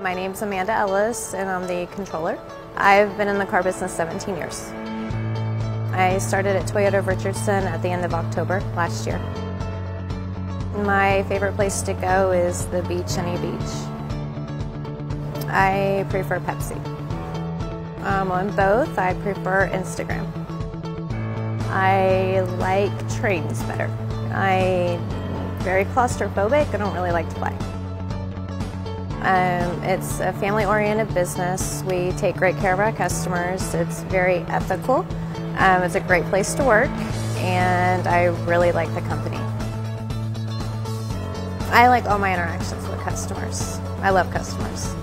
My name's Amanda Ellis and I'm the controller. I've been in the car business 17 years. I started at Toyota of Richardson at the end of October last year. My favorite place to go is the beach, any beach. I prefer Pepsi. Um, on both, I prefer Instagram. I like trains better. I'm very claustrophobic. I don't really like to fly. Um, it's a family-oriented business. We take great care of our customers. It's very ethical. Um, it's a great place to work, and I really like the company. I like all my interactions with customers. I love customers.